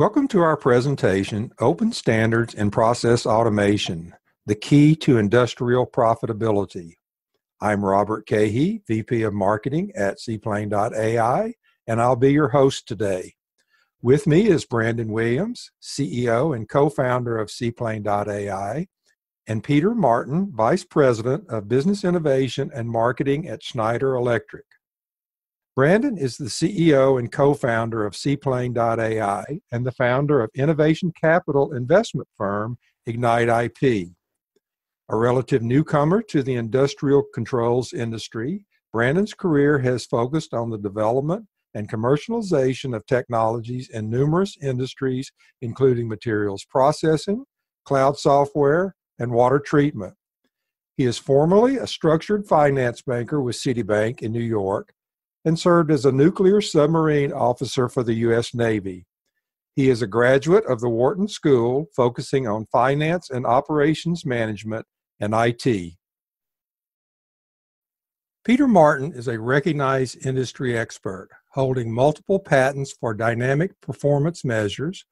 Welcome to our presentation, Open Standards and Process Automation, the Key to Industrial Profitability. I'm Robert Cahey, VP of Marketing at CPLANE.ai, and I'll be your host today. With me is Brandon Williams, CEO and co-founder of CPLANE.ai, and Peter Martin, Vice President of Business Innovation and Marketing at Schneider Electric. Brandon is the CEO and co founder of CPLANE.ai and the founder of innovation capital investment firm Ignite IP. A relative newcomer to the industrial controls industry, Brandon's career has focused on the development and commercialization of technologies in numerous industries, including materials processing, cloud software, and water treatment. He is formerly a structured finance banker with Citibank in New York and served as a nuclear submarine officer for the U.S. Navy. He is a graduate of the Wharton School, focusing on finance and operations management and IT. Peter Martin is a recognized industry expert, holding multiple patents for dynamic performance measures,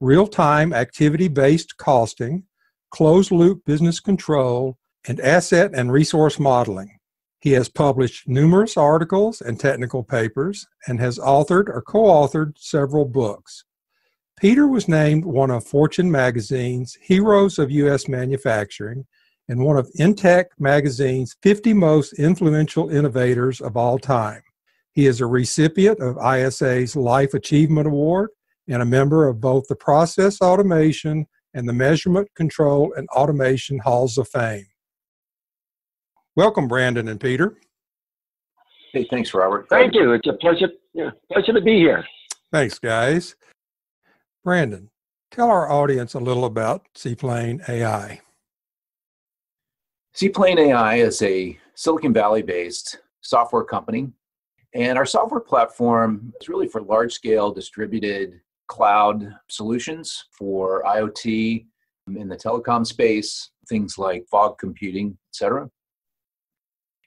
real time activity based costing, closed loop business control, and asset and resource modeling. He has published numerous articles and technical papers and has authored or co authored several books. Peter was named one of Fortune magazine's Heroes of U.S. Manufacturing and one of InTech magazine's 50 most influential innovators of all time. He is a recipient of ISA's Life Achievement Award and a member of both the Process Automation and the Measurement, Control, and Automation Halls of Fame. Welcome, Brandon and Peter. Hey, thanks, Robert. Thank you. It's a pleasure. Yeah, pleasure to be here. Thanks, guys. Brandon, tell our audience a little about CPLANE AI. CPLANE AI is a Silicon Valley based software company. And our software platform is really for large scale distributed cloud solutions for IoT um, in the telecom space, things like fog computing, et cetera.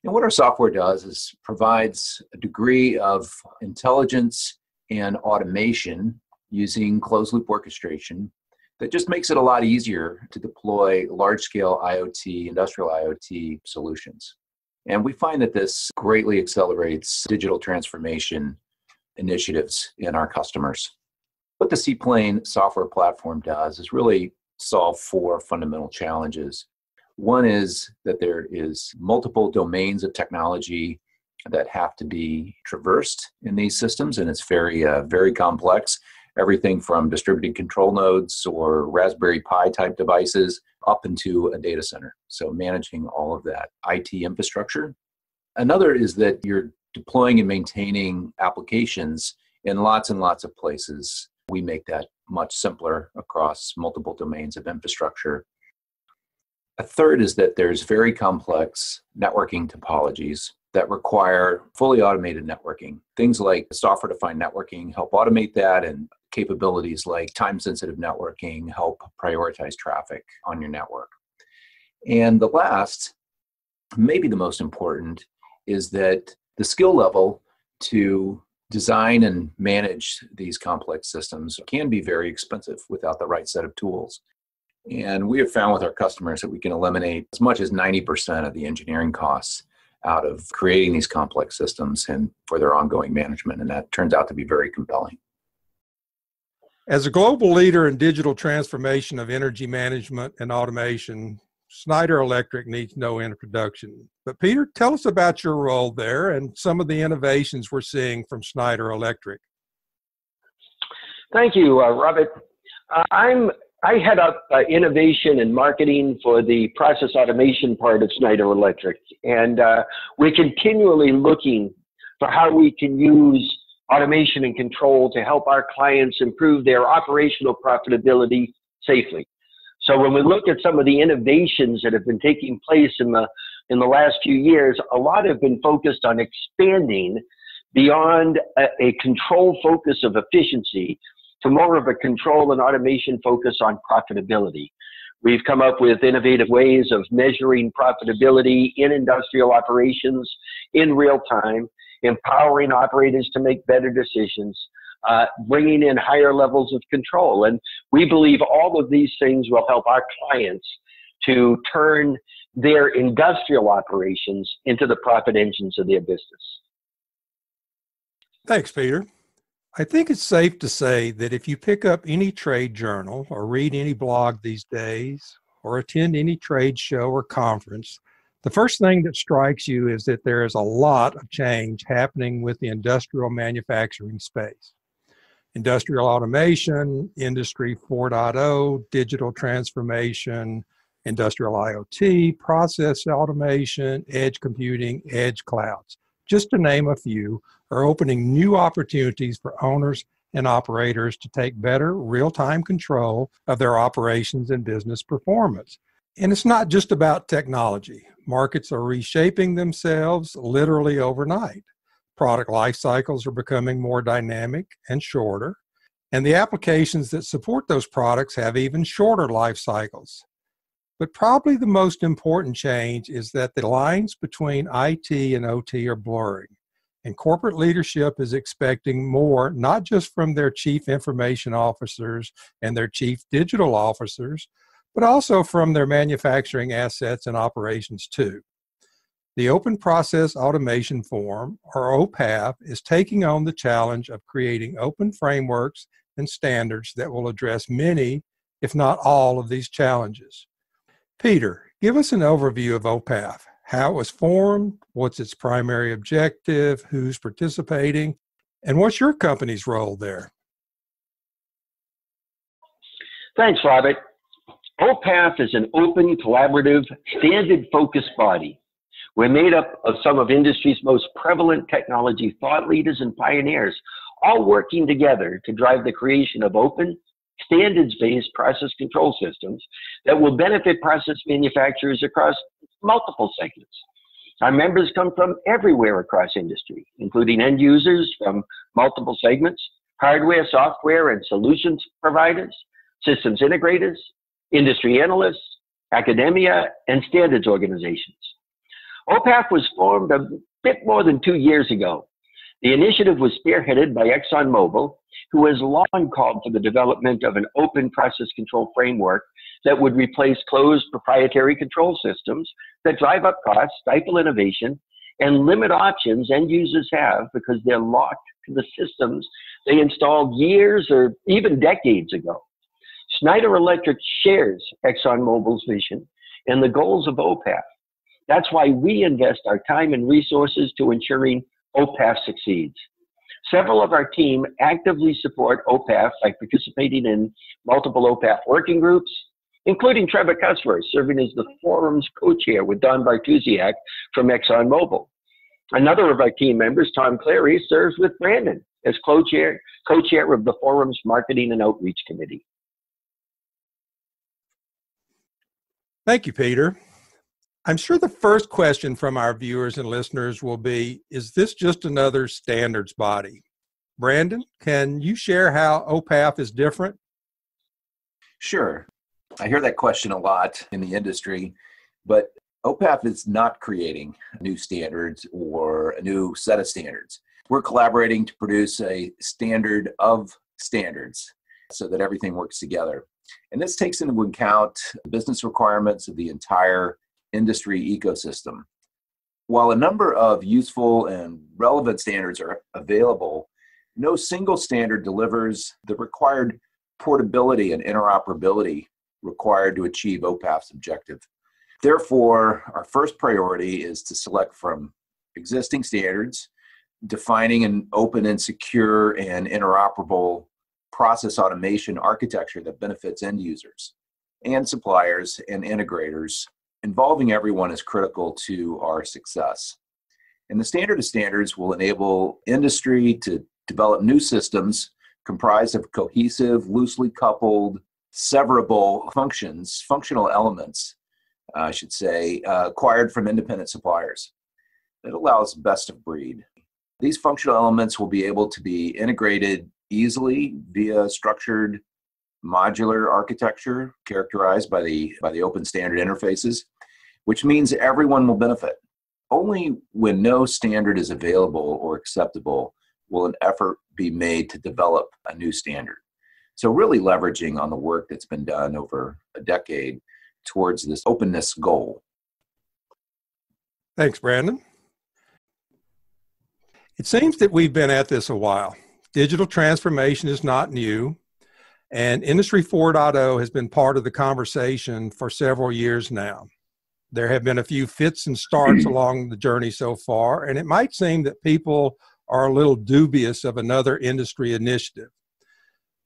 And what our software does is provides a degree of intelligence and automation using closed loop orchestration that just makes it a lot easier to deploy large scale IoT, industrial IoT solutions. And we find that this greatly accelerates digital transformation initiatives in our customers. What the CPLANE software platform does is really solve four fundamental challenges one is that there is multiple domains of technology that have to be traversed in these systems, and it's very, uh, very complex. Everything from distributed control nodes or Raspberry Pi type devices up into a data center. So, managing all of that IT infrastructure. Another is that you're deploying and maintaining applications in lots and lots of places. We make that much simpler across multiple domains of infrastructure a third is that there's very complex networking topologies that require fully automated networking. Things like software defined networking help automate that, and capabilities like time sensitive networking help prioritize traffic on your network. And the last, maybe the most important, is that the skill level to design and manage these complex systems can be very expensive without the right set of tools. And we have found with our customers that we can eliminate as much as 90% of the engineering costs out of creating these complex systems and for their ongoing management. And that turns out to be very compelling. As a global leader in digital transformation of energy management and automation, Schneider Electric needs no introduction. But Peter, tell us about your role there and some of the innovations we're seeing from Schneider Electric. Thank you, uh, Robert. Uh, I'm I head up uh, innovation and marketing for the process automation part of Schneider Electric. And uh, we're continually looking for how we can use automation and control to help our clients improve their operational profitability safely. So when we look at some of the innovations that have been taking place in the in the last few years, a lot have been focused on expanding beyond a, a control focus of efficiency to more of a control and automation focus on profitability. We've come up with innovative ways of measuring profitability in industrial operations in real time, empowering operators to make better decisions, uh, bringing in higher levels of control. And we believe all of these things will help our clients to turn their industrial operations into the profit engines of their business. Thanks, Peter. I think it's safe to say that if you pick up any trade journal or read any blog these days or attend any trade show or conference, the first thing that strikes you is that there is a lot of change happening with the industrial manufacturing space. Industrial automation, Industry 4.0, digital transformation, industrial IoT, process automation, edge computing, edge clouds, just to name a few, are opening new opportunities for owners and operators to take better real time control of their operations and business performance. And it's not just about technology. Markets are reshaping themselves literally overnight. Product life cycles are becoming more dynamic and shorter, and the applications that support those products have even shorter life cycles. But probably the most important change is that the lines between IT and OT are blurring. And corporate leadership is expecting more, not just from their chief information officers and their chief digital officers, but also from their manufacturing assets and operations too. The Open Process Automation Forum, or OPAF, is taking on the challenge of creating open frameworks and standards that will address many, if not all, of these challenges. Peter, give us an overview of OPAF how it was formed, what's its primary objective, who's participating, and what's your company's role there? Thanks, Robert. OPAF is an open, collaborative, standard focused body. We're made up of some of industry's most prevalent technology thought leaders and pioneers, all working together to drive the creation of open, standards based process control systems that will benefit process manufacturers across multiple segments. Our members come from everywhere across industry, including end users from multiple segments, hardware, software, and solutions providers, systems integrators, industry analysts, academia, and standards organizations. OPAF was formed a bit more than two years ago. The initiative was spearheaded by ExxonMobil, who has long called for the development of an open process control framework that would replace closed proprietary control systems that drive up costs, stifle innovation, and limit options end users have because they're locked to the systems they installed years or even decades ago. Schneider Electric shares ExxonMobil's vision and the goals of OPAF. That's why we invest our time and resources to ensuring OPAF succeeds. Several of our team actively support OPAF by participating in multiple OPAF working groups, including Trevor Cusworth, serving as the forum's co-chair with Don Bartusiak from ExxonMobil. Another of our team members, Tom Clary, serves with Brandon as co-chair, co-chair of the forum's marketing and outreach committee. Thank you, Peter. I'm sure the first question from our viewers and listeners will be Is this just another standards body? Brandon, can you share how OPAF is different? Sure. I hear that question a lot in the industry, but OPAF is not creating new standards or a new set of standards. We're collaborating to produce a standard of standards so that everything works together. And this takes into account business requirements of the entire industry ecosystem. While a number of useful and relevant standards are available, no single standard delivers the required portability and interoperability required to achieve OPAF's objective. Therefore, our first priority is to select from existing standards, defining an open and secure and interoperable process automation architecture that benefits end users and suppliers and integrators. Involving everyone is critical to our success. And the standard of standards will enable industry to develop new systems comprised of cohesive, loosely coupled severable functions, functional elements, I should say, uh, acquired from independent suppliers. It allows best of breed. These functional elements will be able to be integrated easily via structured modular architecture characterized by the by the open standard interfaces which means everyone will benefit. Only when no standard is available or acceptable will an effort be made to develop a new standard. So really leveraging on the work that's been done over a decade towards this openness goal. Thanks brandon. It seems that we've been at this a while digital transformation is not new and Industry 4.0 has been part of the conversation for several years now. There have been a few fits and starts along the journey so far, and it might seem that people are a little dubious of another industry initiative.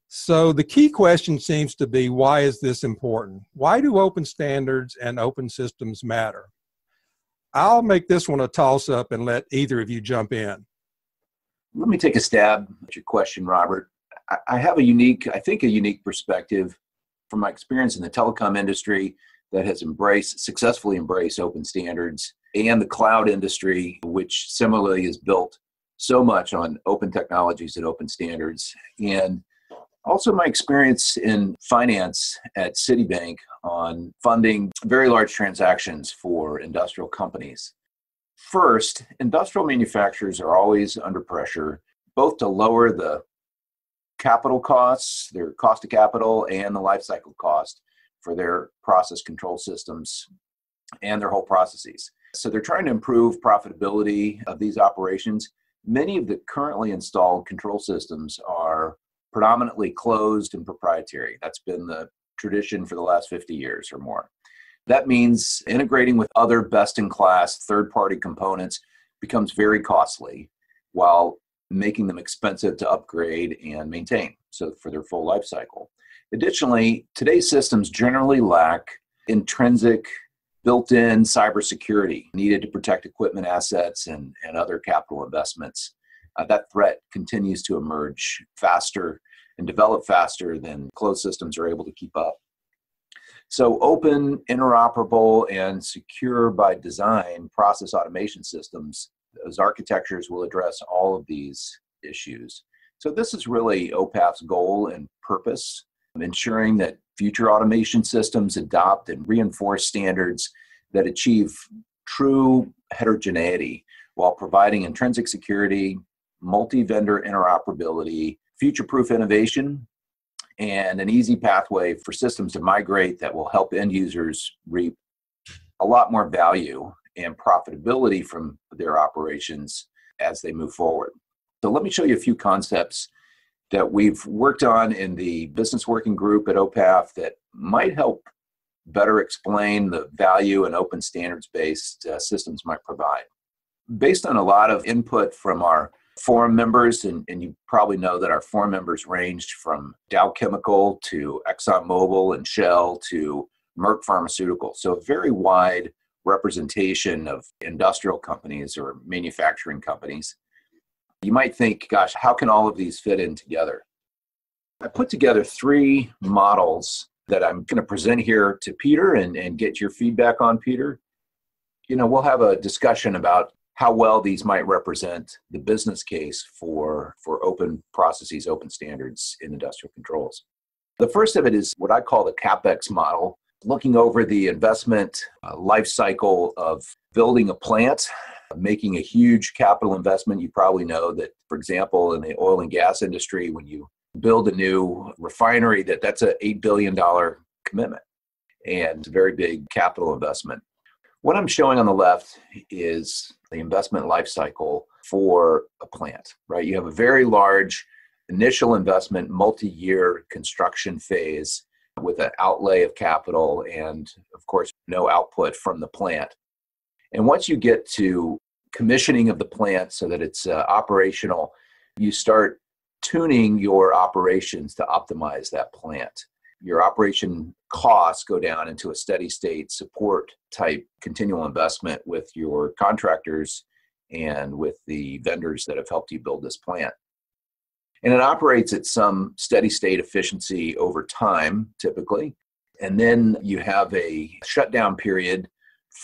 So the key question seems to be why is this important? Why do open standards and open systems matter? I'll make this one a toss up and let either of you jump in. Let me take a stab at your question, Robert. I have a unique, I think, a unique perspective from my experience in the telecom industry that has embraced, successfully embraced open standards, and the cloud industry, which similarly is built so much on open technologies and open standards. And also my experience in finance at Citibank on funding very large transactions for industrial companies. First, industrial manufacturers are always under pressure, both to lower the capital costs, their cost of capital, and the life cycle cost for their process control systems and their whole processes. So they're trying to improve profitability of these operations. Many of the currently installed control systems are predominantly closed and proprietary. That's been the tradition for the last 50 years or more. That means integrating with other best in class third party components becomes very costly, while making them expensive to upgrade and maintain so for their full life cycle. Additionally, today's systems generally lack intrinsic built-in cybersecurity needed to protect equipment assets and, and other capital investments. Uh, that threat continues to emerge faster and develop faster than closed systems are able to keep up. So, open, interoperable, and secure by design process automation systems those architectures will address all of these issues. So this is really OPAF's goal and purpose, ensuring that future automation systems adopt and reinforce standards that achieve true heterogeneity while providing intrinsic security, multi-vendor interoperability, future-proof innovation, and an easy pathway for systems to migrate that will help end users reap a lot more value and profitability from their operations as they move forward. So, let me show you a few concepts that we've worked on in the business working group at OPAF that might help better explain the value an open standards based uh, systems might provide. Based on a lot of input from our forum members, and, and, you probably know that our forum members ranged from Dow Chemical to ExxonMobil and Shell to Merck Pharmaceutical. So, a very wide representation of industrial companies or manufacturing companies, you might think, gosh, how can all of these fit in together? I put together three models that I'm going to present here to Peter and, and get your feedback on, Peter. You know, we'll have a discussion about how well these might represent the business case for, for open processes, open standards in industrial controls. The first of it is what I call the CapEx model, looking over the investment uh, life cycle of building a plant making a huge capital investment you probably know that for example in the oil and gas industry when you build a new refinery that that's a $8 billion commitment and a very big capital investment what i'm showing on the left is the investment life cycle for a plant right you have a very large initial investment multi-year construction phase with an outlay of capital and, of course, no output from the plant. And once you get to commissioning of the plant so that it's uh, operational, you start tuning your operations to optimize that plant. Your operation costs go down into a steady state support type continual investment with your contractors and with the vendors that have helped you build this plant. And it operates at some steady state efficiency over time, typically. And then you have a shutdown period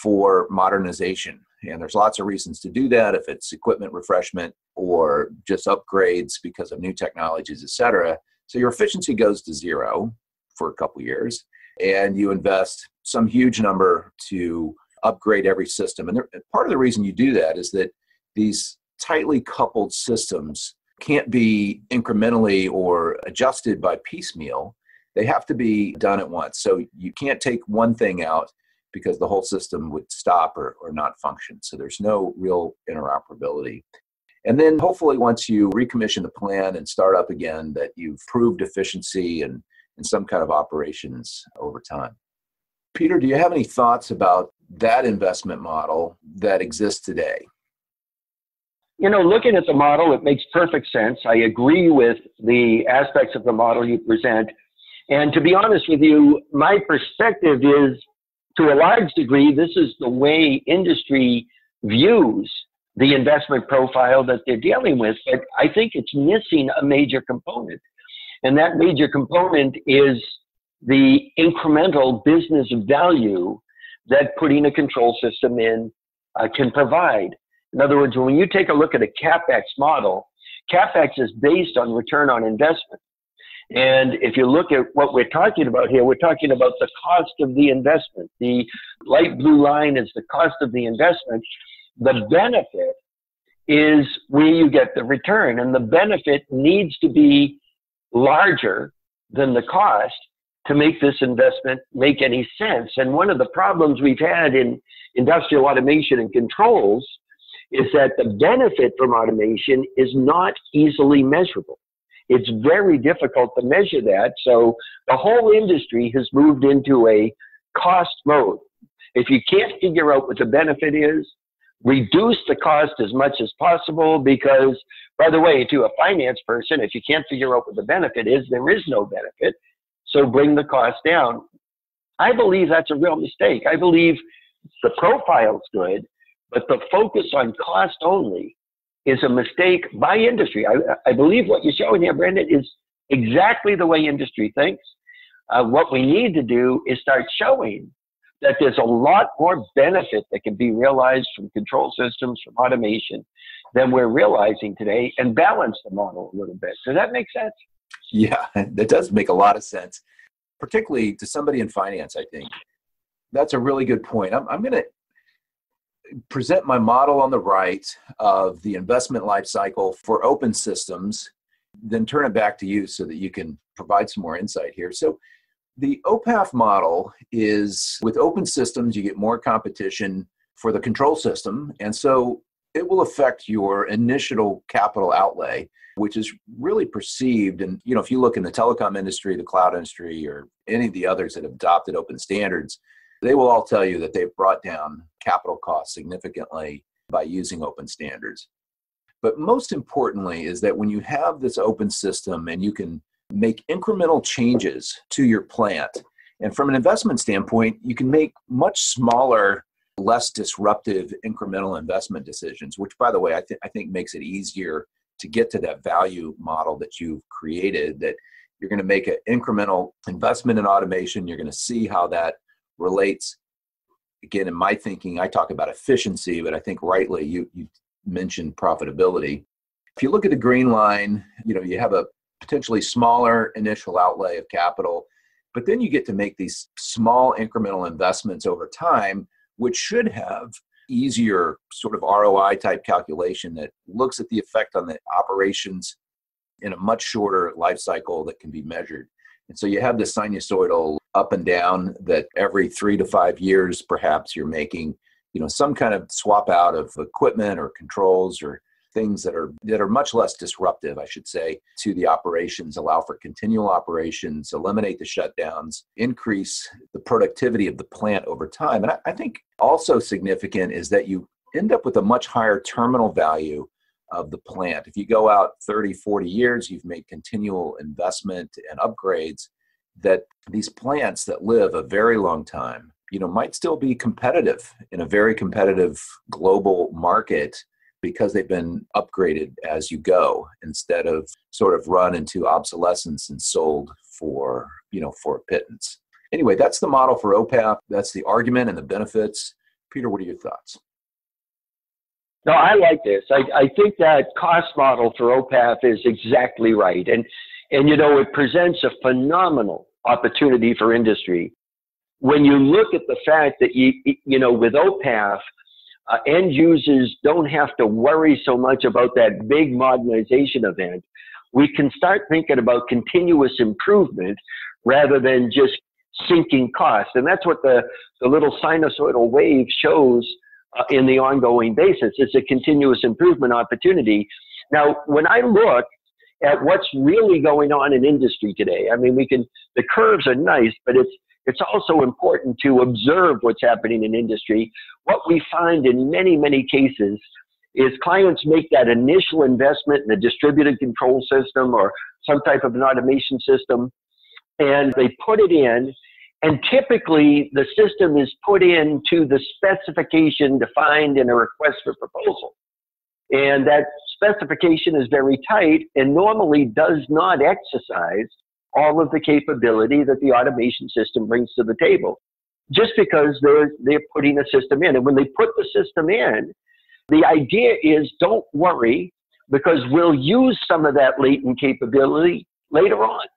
for modernization. And there's lots of reasons to do that if it's equipment refreshment or just upgrades because of new technologies, et cetera. So your efficiency goes to zero for a couple years and you invest some huge number to upgrade every system. And there, part of the reason you do that is that these tightly coupled systems can't be incrementally or adjusted by piecemeal. They have to be done at once. So you can't take one thing out because the whole system would stop or, or not function. So there's no real interoperability. And then hopefully once you recommission the plan and start up again, that you've proved efficiency and, and some kind of operations over time. Peter, do you have any thoughts about that investment model that exists today? You know, looking at the model, it makes perfect sense. I agree with the aspects of the model you present. And to be honest with you, my perspective is to a large degree, this is the way industry views the investment profile that they're dealing with. But I think it's missing a major component. And that major component is the incremental business value that putting a control system in uh, can provide. In other words, when you take a look at a CapEx model, CapEx is based on return on investment. And if you look at what we're talking about here, we're talking about the cost of the investment. The light blue line is the cost of the investment. The benefit is where you get the return, and the benefit needs to be larger than the cost to make this investment make any sense. And one of the problems we've had in industrial automation and controls is that the benefit from automation is not easily measurable. It's very difficult to measure that. So the whole industry has moved into a cost mode. If you can't figure out what the benefit is, reduce the cost as much as possible because, by the way, to a finance person, if you can't figure out what the benefit is, there is no benefit. So bring the cost down. I believe that's a real mistake. I believe the profile's good, but the focus on cost only is a mistake by industry. I, I believe what you're showing here, Brendan, is exactly the way industry thinks. Uh, what we need to do is start showing that there's a lot more benefit that can be realized from control systems, from automation, than we're realizing today, and balance the model a little bit. Does that make sense? Yeah, that does make a lot of sense, particularly to somebody in finance, I think. That's a really good point. I'm, I'm going to present my model on the right of the investment life cycle for open systems, then turn it back to you so that you can provide some more insight here. So, the OPAF model is with open systems, you get more competition for the control system. And so it will affect your initial capital outlay, which is really perceived. And, you know, if you look in the telecom industry, the cloud industry, or any of the others that have adopted open standards, they will all tell you that they've brought down capital costs significantly by using open standards. But most importantly, is that when you have this open system and you can make incremental changes to your plant, and from an investment standpoint, you can make much smaller, less disruptive incremental investment decisions, which, by the way, I, th- I think makes it easier to get to that value model that you've created. That you're going to make an incremental investment in automation, you're going to see how that relates. Again in my thinking i talk about efficiency but i think rightly you, you mentioned profitability. If you look at the green line you know you have a potentially smaller initial outlay of capital but then you get to make these small incremental investments over time which should have easier sort of roi type calculation that looks at the effect on the operations in a much shorter life cycle that can be measured. And so you have this sinusoidal up and down that every three to five years, perhaps you're making, you know, some kind of swap out of equipment or controls or things that are that are much less disruptive, I should say, to the operations, allow for continual operations, eliminate the shutdowns, increase the productivity of the plant over time. And I, I think also significant is that you end up with a much higher terminal value of the plant. If you go out 30, 40 years, you've made continual investment and upgrades that these plants that live a very long time, you know, might still be competitive in a very competitive global market because they've been upgraded as you go instead of sort of run into obsolescence and sold for, you know, for pittance. Anyway, that's the model for OPAF. That's the argument and the benefits. Peter, what are your thoughts? No, I like this. I, I think that cost model for OPAF is exactly right. And, and, you know, it presents a phenomenal opportunity for industry. When you look at the fact that, you, you know, with OPAF, uh, end users don't have to worry so much about that big modernization event. We can start thinking about continuous improvement rather than just sinking costs. And that's what the, the little sinusoidal wave shows uh, in the ongoing basis. It's a continuous improvement opportunity. Now, when I look at what's really going on in industry today, I mean, we can, the curves are nice, but it's, it's also important to observe what's happening in industry. What we find in many, many cases is clients make that initial investment in a distributed control system or some type of an automation system, and they put it in, and typically the system is put into the specification defined in a request for proposal. And that specification is very tight and normally does not exercise all of the capability that the automation system brings to the table just because they're, they're putting a system in. And when they put the system in, the idea is don't worry because we'll use some of that latent capability later on.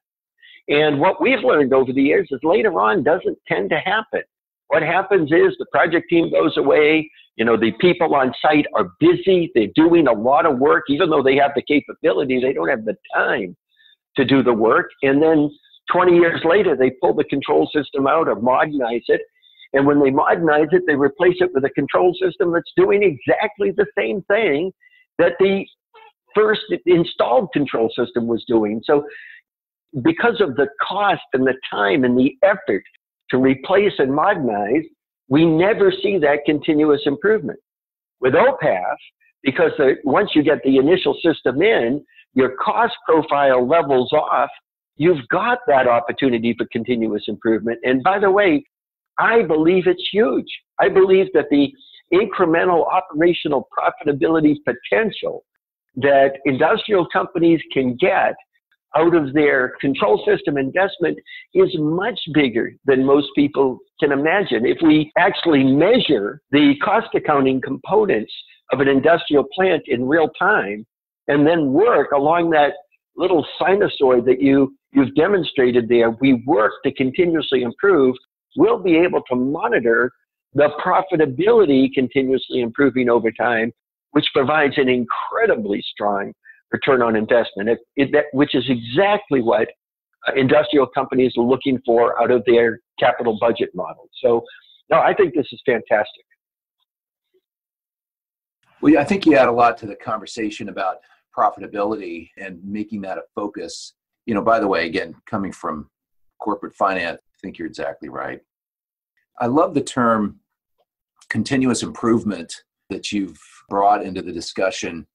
And what we've learned over the years is later on doesn't tend to happen. What happens is the project team goes away. You know, the people on site are busy. They're doing a lot of work. Even though they have the capability, they don't have the time to do the work. And then 20 years later, they pull the control system out or modernize it. And when they modernize it, they replace it with a control system that's doing exactly the same thing that the first installed control system was doing. So, because of the cost and the time and the effort to replace and modernize, we never see that continuous improvement. With OPAF, because the, once you get the initial system in, your cost profile levels off, you've got that opportunity for continuous improvement. And by the way, I believe it's huge. I believe that the incremental operational profitability potential that industrial companies can get out of their control system investment is much bigger than most people can imagine. If we actually measure the cost accounting components of an industrial plant in real time, and then work along that little sinusoid that you, you've demonstrated there. We work to continuously improve. We'll be able to monitor the profitability continuously improving over time, which provides an incredibly strong return on investment, it, it, that, which is exactly what uh, industrial companies are looking for out of their capital budget model. So, no, I think this is fantastic. Well, I think you add a lot to the conversation about profitability and making that a focus. You know, by the way, again, coming from corporate finance, I think you're exactly right. I love the term continuous improvement that you've brought into the discussion.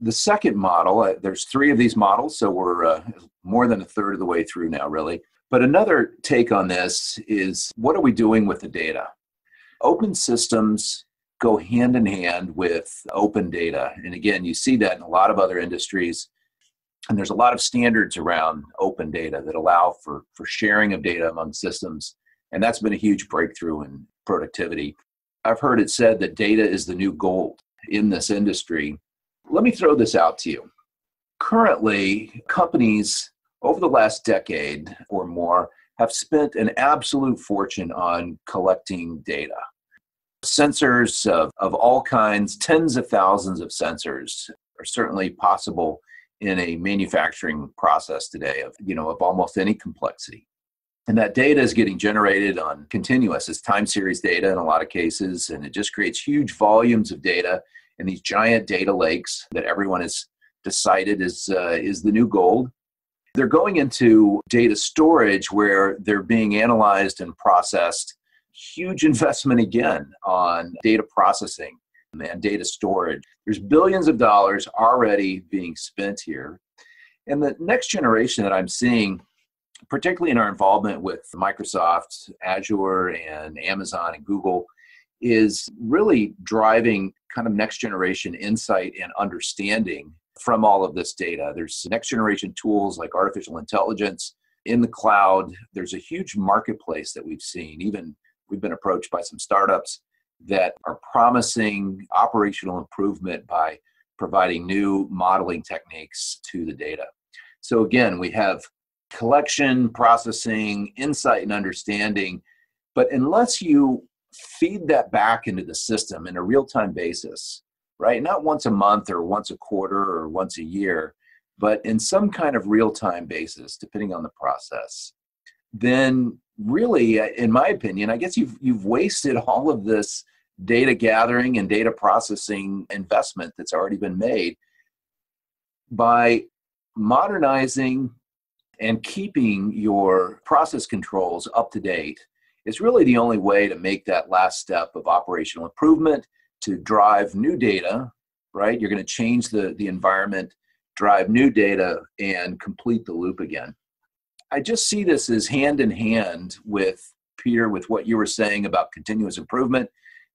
The second model, uh, there's three of these models, so we're uh, more than a third of the way through now, really. But another take on this is what are we doing with the data? Open systems go hand in hand with open data. And again, you see that in a lot of other industries. And there's a lot of standards around open data that allow for, for sharing of data among systems. And that's been a huge breakthrough in productivity. I've heard it said that data is the new gold in this industry. Let me throw this out to you. Currently, companies over the last decade or more have spent an absolute fortune on collecting data Sensors of, of all kinds, tens of thousands of sensors are certainly possible in a manufacturing process today of, you know, of almost any complexity. And that data is getting generated on continuous, it's time series data in a lot of cases, and it just creates huge volumes of data and these giant data lakes that everyone has decided is, uh, is the new gold. They're going into data storage where they're being analyzed and processed huge investment again on data processing and data storage. There's billions of dollars already being spent here. And the next generation that I'm seeing, particularly in our involvement with Microsoft, Azure, and Amazon and Google, is really driving kind of next generation insight and understanding from all of this data. There's next generation tools like artificial intelligence in the cloud. There's a huge marketplace that we've seen. Even we've been approached by some startups that are promising operational improvement by providing new modeling techniques to the data. So, again, we have collection, processing, insight, and understanding. But unless you feed that back into the system in a real time basis, right? Not once a month or once a quarter or once a year, but in some kind of real time basis, depending on the process, then really, uh, in my opinion, I guess you've, you've wasted all of this data gathering and data processing investment that's already been made by modernizing and keeping your process controls up to date. Is really the only way to make that last step of operational improvement to drive new data right? You're going to change the the environment drive new data and complete the loop again i just see this as hand in hand with peter with what you were saying about continuous improvement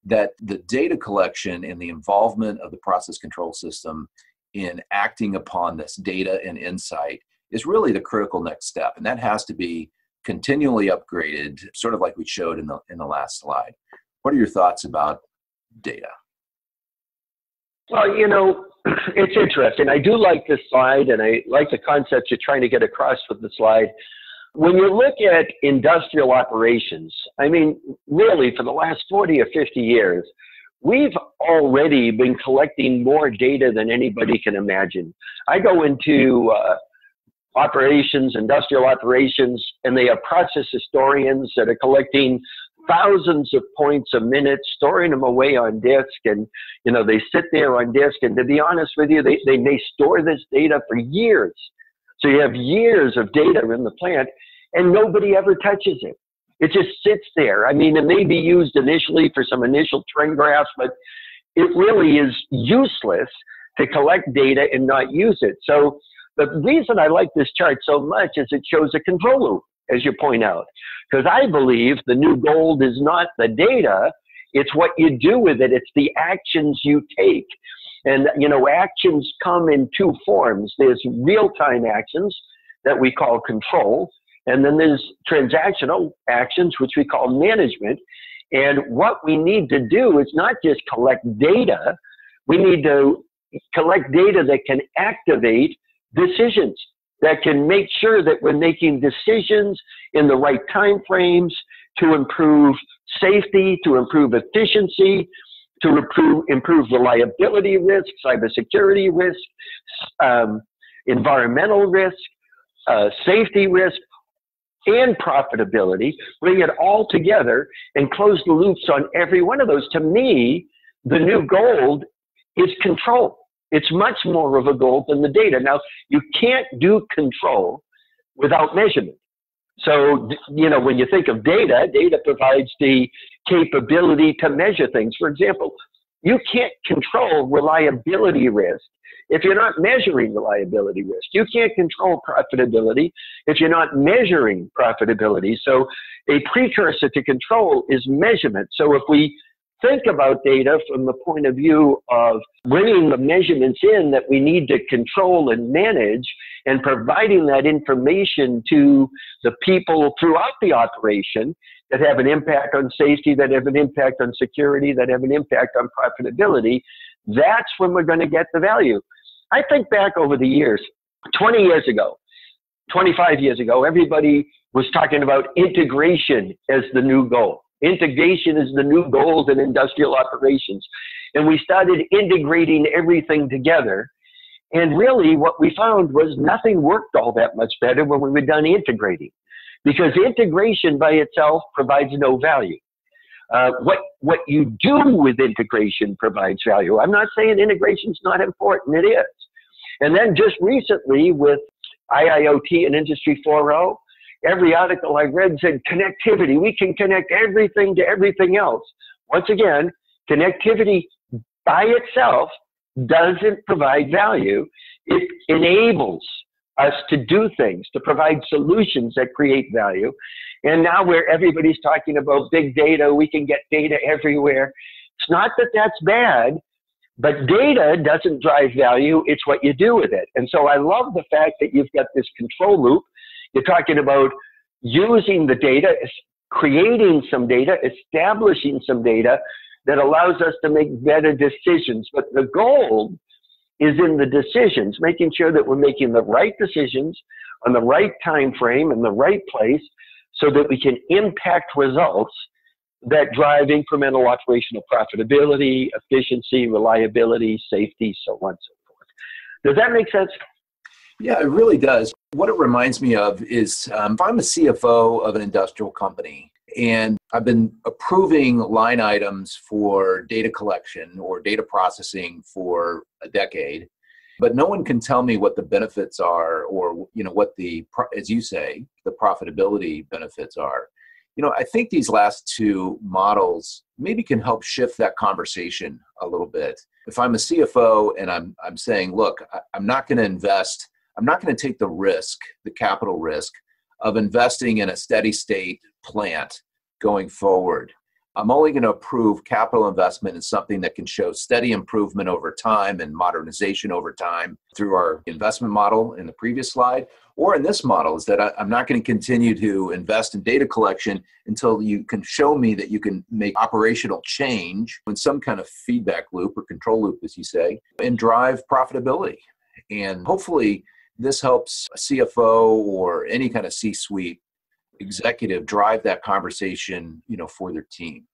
that the data collection and the involvement of the process control system in acting upon this data and insight is really the critical next step. And that has to be continually upgraded, sort of like we showed in the in the last slide. What are your thoughts about data? Well, you know, it's interesting. I do like this slide and I like the concept you're trying to get across with the slide. When you look at industrial operations, I mean, really, for the last 40 or 50 years, we've already been collecting more data than anybody can imagine. I go into uh, operations, industrial operations, and they have process historians that are collecting thousands of points a minute, storing them away on disk, and you know they sit there on disk. And to be honest with you, they, they may store this data for years. So you have years of data in the plant, and nobody ever touches it. It just sits there. I mean, it may be used initially for some initial trend graphs, but it really is useless to collect data and not use it. So the reason I like this chart so much is it shows a control loop, as you point out. Because I believe the new gold is not the data, it's what you do with it, it's the actions you take. And, you know, actions come in two forms there's real time actions that we call control, and then there's transactional actions, which we call management. And what we need to do is not just collect data, we need to collect data that can activate decisions that can make sure that we're making decisions in the right time frames to improve safety, to improve efficiency, to improve, improve reliability risk, cybersecurity risk, um, environmental risk, uh, safety risk, and profitability, bring it all together and close the loops on every one of those. To me, the new gold is control. It's much more of a goal than the data. Now, you can't do control without measurement. So, you know, when you think of data, data provides the capability to measure things. For example, you can't control reliability risk if you're not measuring reliability risk. You can't control profitability if you're not measuring profitability. So, a precursor to control is measurement. So, if we think about data from the point of view of bringing the measurements in that we need to control and manage and providing that information to the people throughout the operation that have an impact on safety, that have an impact on security, that have an impact on profitability, that's when we're going to get the value. I think back over the years, 20 years ago, 25 years ago, everybody was talking about integration as the new goal. Integration is the new gold in industrial operations. And we started integrating everything together. And really, what we found was nothing worked all that much better when we were done integrating, because integration by itself provides no value. Uh, what what you do with integration provides value. I'm not saying integration is not important; it is. And then just recently with IIoT and Industry 4.0, every article I read said connectivity. We can connect everything to everything else. Once again, connectivity by itself doesn't provide value. It enables us to do things, to provide solutions that create value. And now where everybody's talking about big data, we can get data everywhere. It's not that that's bad, But data doesn't drive value, it's what you do with it. And so I love the fact that you've got this control loop. You're talking about using the data, creating some data, establishing some data that allows us to make better decisions. But the goal is in the decisions, making sure that we're making the right decisions on the right time frame and the right place so that we can impact results that drive incremental operational profitability, efficiency, reliability, safety, so on and so forth. Does that make sense? Yeah, it really does. What it reminds me of is um, if I'm a CFO of an industrial company and I've been approving line items for data collection or data processing for a decade, but no one can tell me what the benefits are or you know what the as you say the profitability benefits are you know i think these last two models maybe can help shift that conversation a little bit if i'm a cfo and i'm i'm saying look I, i'm not going to invest i'm not going to take the risk the capital risk of investing in a steady state plant going forward I'm only going to approve capital investment in something that can show steady improvement over time and modernization over time through our investment model in the previous slide. Or in this model, is that I, am not going to continue to invest in data collection until you can show me that you can make operational change in some kind of feedback loop or control loop, as you say, and drive profitability. And hopefully, this helps a CFO or any kind of C suite executive drive that conversation you know for their team.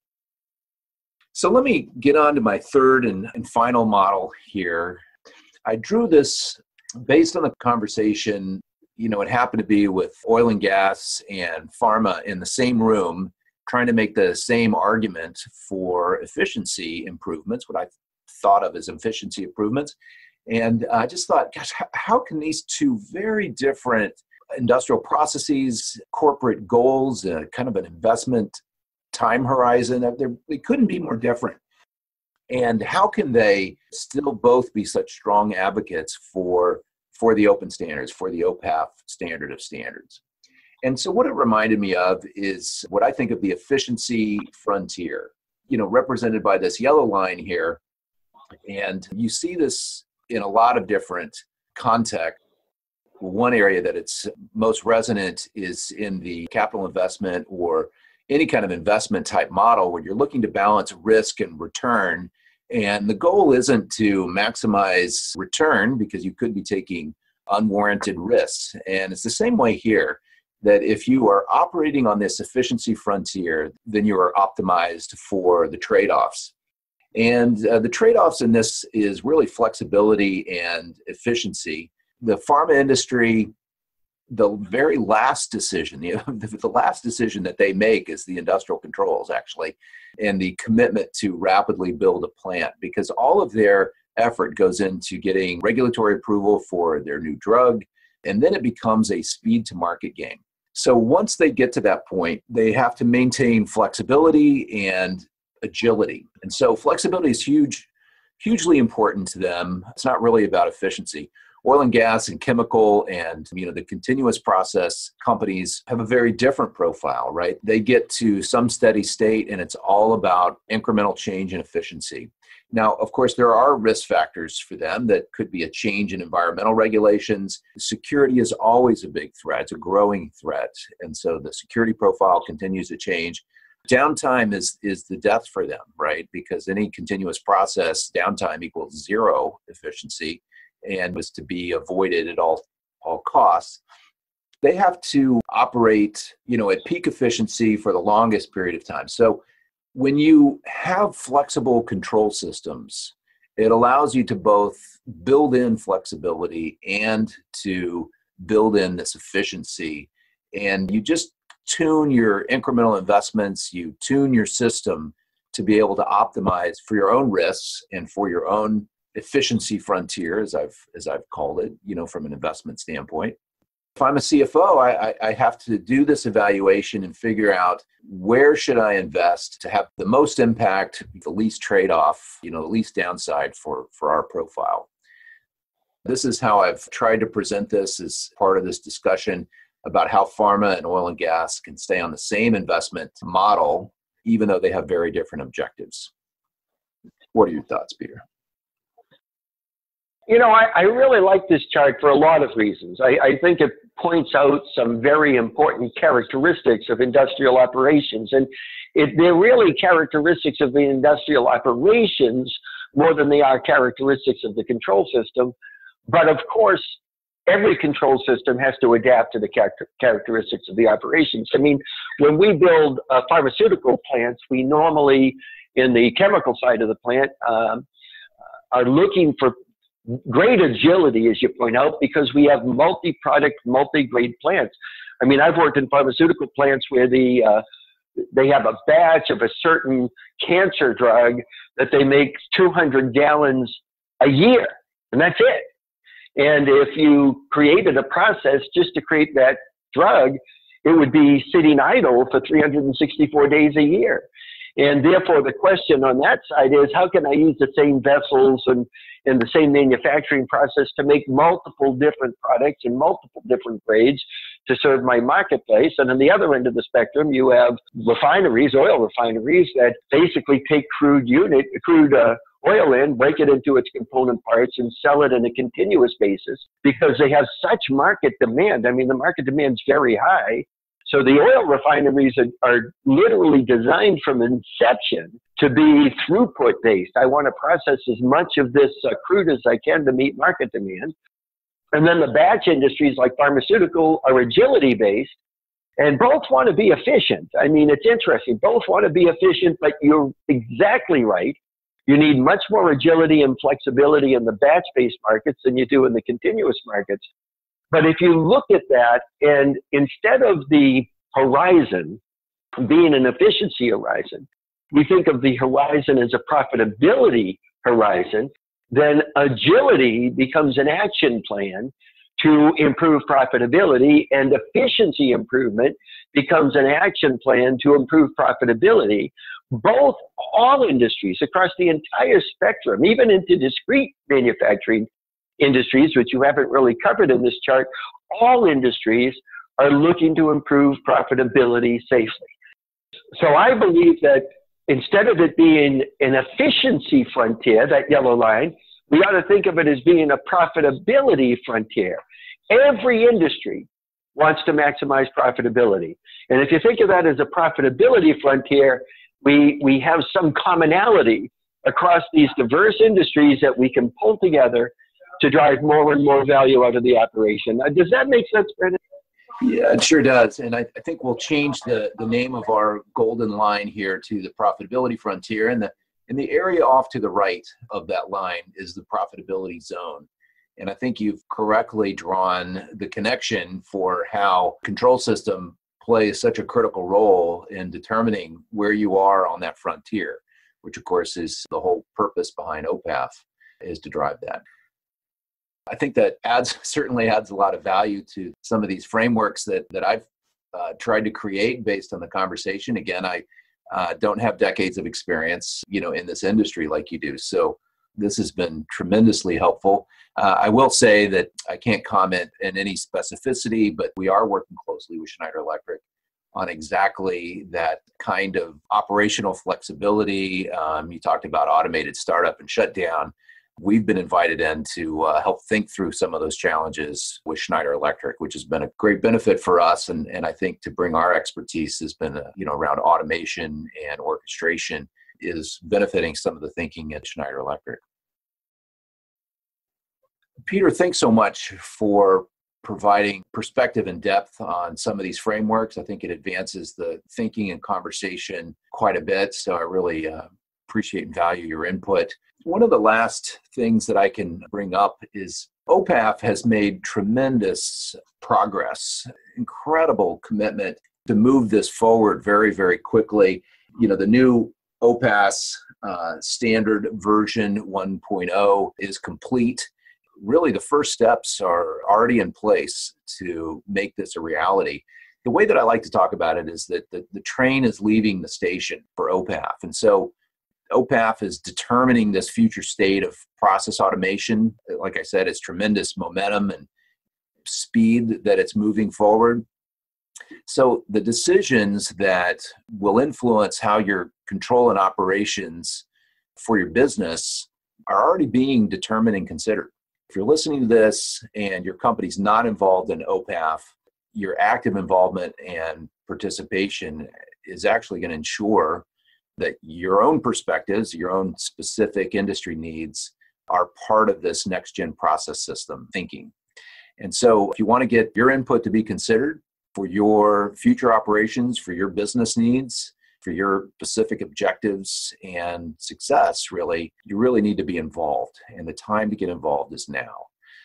So let me get on to my third and, and final model here. I drew this based on the conversation you know it happened to be with oil and gas and pharma in the same room trying to make the same argument for efficiency improvements what i thought of as efficiency improvements and i just thought gosh how can these two very different industrial processes, corporate goals, uh, kind of an investment time horizon. They couldn't be more different. And how can they still both be such strong advocates for, for the open standards, for the OPAF standard of standards? And so, what it reminded me of is what I think of the efficiency frontier, you know, represented by this yellow line here. And you see this in a lot of different contexts one area that it's most resonant is in the capital investment or any kind of investment type model where you're looking to balance risk and return. And the goal isn't to maximize return because you could be taking unwarranted risks. And it's the same way here that if you are operating on this efficiency frontier, then you are optimized for the trade offs. And uh, the trade offs in this is really flexibility and efficiency. The pharma industry the very last decision the, the last decision that they make is the industrial controls actually and the commitment to rapidly build a plant because all of their effort goes into getting regulatory approval for their new drug and then it becomes a speed to market game. So once they get to that point they have to maintain flexibility and agility. And so flexibility is huge hugely important to them. It's not really about efficiency. Oil and gas and chemical and you know the continuous process companies have a very different profile right? They get to some steady state and it's all about incremental change and efficiency. Now of course there are risk factors for them that could be a change in environmental regulations. Security is always a big threat. It's a growing threat. And so the security profile continues to change downtime is is the death for them right? Because any continuous process downtime equals zero efficiency and was to be avoided at all all costs. They have to operate you know at peak efficiency for the longest period of time. So when you have flexible control systems it allows you to both build in flexibility and to build in this efficiency. And you just tune your incremental investments you tune your system to be able to optimize for your own risks and for your own efficiency frontier, as I've as I've called it, you know, from an investment standpoint. If I'm a CFO, I, I have to do this evaluation and figure out where should I invest to have the most impact, the least trade-off, you know, the least downside for for our profile. This is how I've tried to present this as part of this discussion about how pharma and oil and gas can stay on the same investment model, even though they have very different objectives. What are your thoughts, Peter? You know, I, I really like this chart for a lot of reasons. I, I think it points out some very important characteristics of industrial operations. And it, they're really characteristics of the industrial operations more than they are characteristics of the control system. But of course, every control system has to adapt to the character, characteristics of the operations. I mean, when we build uh, pharmaceutical plants, we normally, in the chemical side of the plant, um, are looking for great agility, as you point out, because we have multi-product, multi-grade plants. I mean, I've worked in pharmaceutical plants where the uh, they have a batch of a certain cancer drug that they make 200 gallons a year, and that's it. And if you created a process just to create that drug, it would be sitting idle for 364 days a year. And therefore, the question on that side is how can I use the same vessels and, and the same manufacturing process to make multiple different products in multiple different grades to serve my marketplace? And on the other end of the spectrum, you have refineries, oil refineries, that basically take crude unit, crude uh, oil in, break it into its component parts, and sell it on a continuous basis because they have such market demand. I mean, the market demand is very high. So the oil refineries are, are literally designed from inception to be throughput based. I want to process as much of this uh, crude as I can to meet market demand. And then the batch industries like pharmaceutical are agility based and both want to be efficient. I mean, it's interesting. Both want to be efficient, but you're exactly right. You need much more agility and flexibility in the batch based markets than you do in the continuous markets. But if you look at that, and instead of the horizon being an efficiency horizon, we think of the horizon as a profitability horizon, then agility becomes an action plan to improve profitability, and efficiency improvement becomes an action plan to improve profitability. Both, all industries across the entire spectrum, even into discrete manufacturing, industries, which you haven't really covered in this chart, all industries are looking to improve profitability safely. So I believe that instead of it being an efficiency frontier, that yellow line, we ought to think of it as being a profitability frontier. Every industry wants to maximize profitability. And if you think of that as a profitability frontier, we, we have some commonality across these diverse industries that we can pull together to drive more and more value out of the operation. Uh, does that make sense, Brandon? Yeah, it sure does. And I, I, think we'll change the, the name of our golden line here to the profitability frontier. And the, and the area off to the right of that line is the profitability zone. And I think you've correctly drawn the connection for how control system plays such a critical role in determining where you are on that frontier, which of course is the whole purpose behind OPAF is to drive that. I think that adds certainly adds a lot of value to some of these frameworks that that I've uh, tried to create based on the conversation. Again, I uh, don't have decades of experience, you know, in this industry like you do. So this has been tremendously helpful. Uh, I will say that I can't comment in any specificity, but we are working closely with Schneider Electric on exactly that kind of operational flexibility. Um, you talked about automated startup and shutdown we've been invited in to uh, help think through some of those challenges with Schneider Electric, which has been a great benefit for us. And, and I think to bring our expertise has been, uh, you know, around automation and orchestration is benefiting some of the thinking at Schneider Electric. Peter, thanks so much for providing perspective and depth on some of these frameworks. I think it advances the thinking and conversation quite a bit. So I really uh, appreciate and value your input. One of the last things that I can bring up is OPAF has made tremendous progress, incredible commitment to move this forward very, very quickly. You know, the new OPAS uh, standard version 1.0 is complete. Really, the first steps are already in place to make this a reality. The way that I like to talk about it is that the, the train is leaving the station for OPAF. And so OPAF is determining this future state of process automation. Like I said, it's tremendous momentum and speed that it's moving forward. So the decisions that will influence how your control and operations for your business are already being determined and considered. If you're listening to this and your company's not involved in OPAF, your active involvement and participation is actually going to ensure that your own perspectives, your own specific industry needs are part of this next gen process system thinking. And so, if you want to get your input to be considered for your future operations, for your business needs, for your specific objectives and success, really, you really need to be involved. And the time to get involved is now.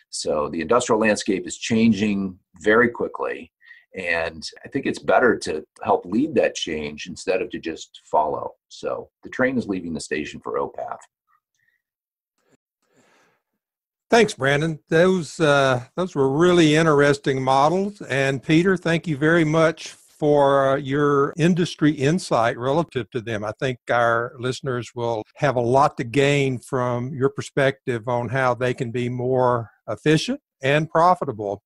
So, the industrial landscape is changing very quickly. And I think it's better to help lead that change instead of to just follow. So the train is leaving the station for OPAF. Thanks, Brandon. Those uh, those were really interesting models. And Peter, thank you very much for your industry insight relative to them. I think our listeners will have a lot to gain from your perspective on how they can be more efficient and profitable.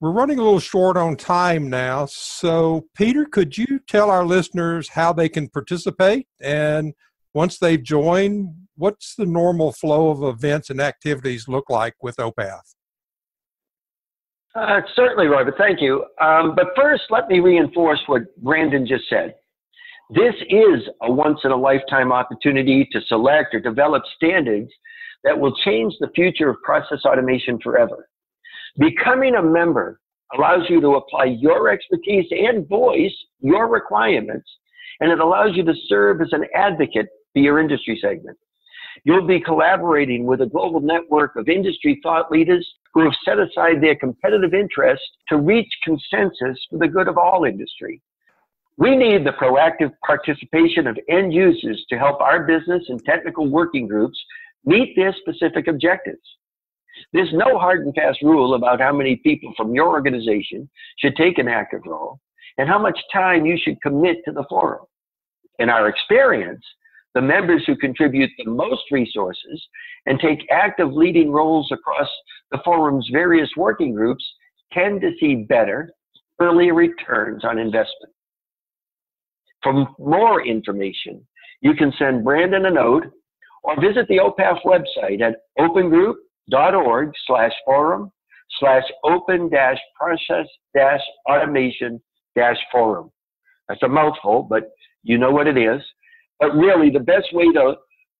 We're running a little short on time now. So, Peter, could you tell our listeners how they can participate? And once they've joined, what's the normal flow of events and activities look like with OPAF? Uh, certainly, Robert. Thank you. Um, but first, let me reinforce what Brandon just said. This is a once in a lifetime opportunity to select or develop standards that will change the future of process automation forever. Becoming a member allows you to apply your expertise and voice your requirements, and it allows you to serve as an advocate for your industry segment. You'll be collaborating with a global network of industry thought leaders who have set aside their competitive interests to reach consensus for the good of all industry. We need the proactive participation of end users to help our business and technical working groups meet their specific objectives. There's no hard and fast rule about how many people from your organization should take an active role and how much time you should commit to the forum. In our experience, the members who contribute the most resources and take active leading roles across the forum's various working groups tend to see better, early returns on investment. For more information, you can send Brandon a note or visit the OPAF website at opengroup.org slash forum slash open dash process dash automation dash forum. That's a mouthful, but you know what it is. But really, the best way to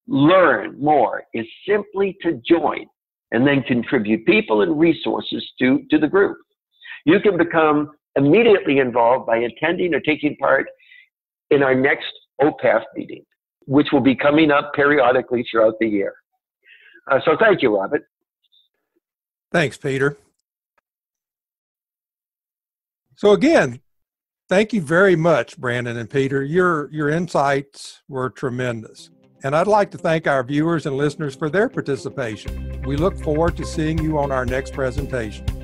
learn more is simply to join and then contribute people and resources to, to the group. You can become immediately involved by attending or taking part in our next OPAF meeting, which will be coming up periodically throughout the year. Uh, so thank you, Robert. Thanks, Peter. So again, thank you very much, Brandon and Peter. Your your insights were tremendous. And I'd like to thank our viewers and listeners for their participation. We look forward to seeing you on our next presentation.